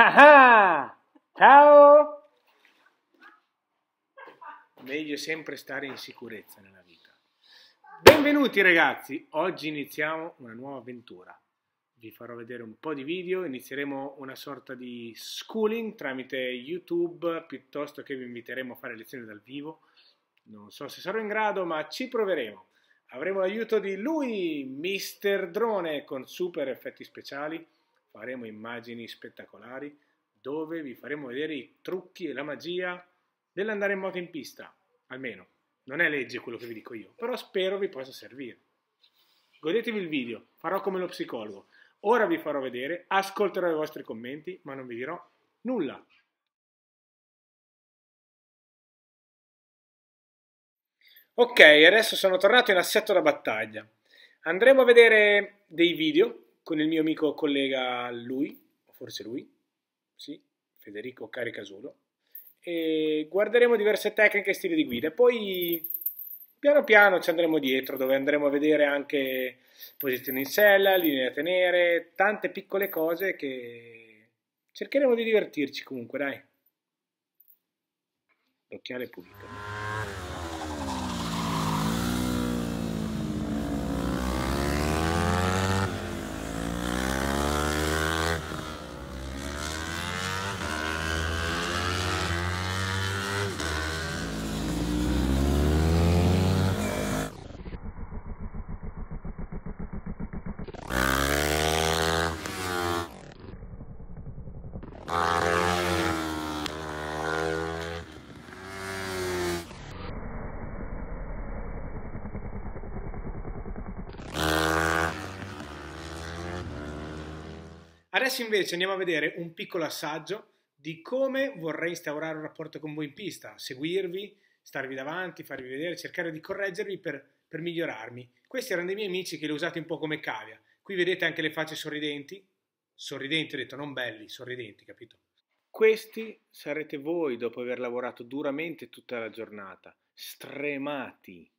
Ah ah! Ciao! Meglio sempre stare in sicurezza nella vita. Benvenuti ragazzi, oggi iniziamo una nuova avventura. Vi farò vedere un po' di video, inizieremo una sorta di schooling tramite YouTube piuttosto che vi inviteremo a fare lezioni dal vivo. Non so se sarò in grado, ma ci proveremo. Avremo l'aiuto di lui, Mister Drone, con super effetti speciali. Faremo immagini spettacolari dove vi faremo vedere i trucchi e la magia dell'andare in moto in pista. Almeno, non è legge quello che vi dico io, però spero vi possa servire. Godetevi il video, farò come lo psicologo. Ora vi farò vedere, ascolterò i vostri commenti, ma non vi dirò nulla. Ok, adesso sono tornato in assetto da battaglia. Andremo a vedere dei video con il mio amico collega lui, forse lui, sì, Federico Caricasulo, e guarderemo diverse tecniche e stili di guida. Poi piano piano ci andremo dietro, dove andremo a vedere anche posizioni in sella, linee da tenere, tante piccole cose che cercheremo di divertirci comunque, dai. L'occhiale pulito. Adesso invece andiamo a vedere un piccolo assaggio di come vorrei instaurare un rapporto con voi in pista, seguirvi, starvi davanti, farvi vedere, cercare di correggervi per, per migliorarmi. Questi erano dei miei amici che li ho usati un po' come cavia. Qui vedete anche le facce sorridenti, sorridenti ho detto, non belli, sorridenti, capito? Questi sarete voi dopo aver lavorato duramente tutta la giornata, stremati,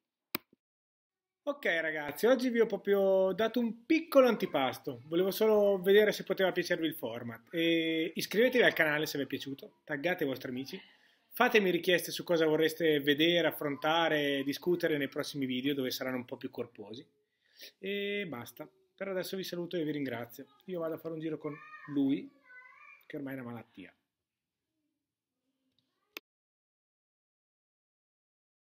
Ok ragazzi, oggi vi ho proprio dato un piccolo antipasto, volevo solo vedere se poteva piacervi il format. E iscrivetevi al canale se vi è piaciuto, taggate i vostri amici, fatemi richieste su cosa vorreste vedere, affrontare, discutere nei prossimi video dove saranno un po' più corposi. E basta, per adesso vi saluto e vi ringrazio. Io vado a fare un giro con lui, che ormai è una malattia.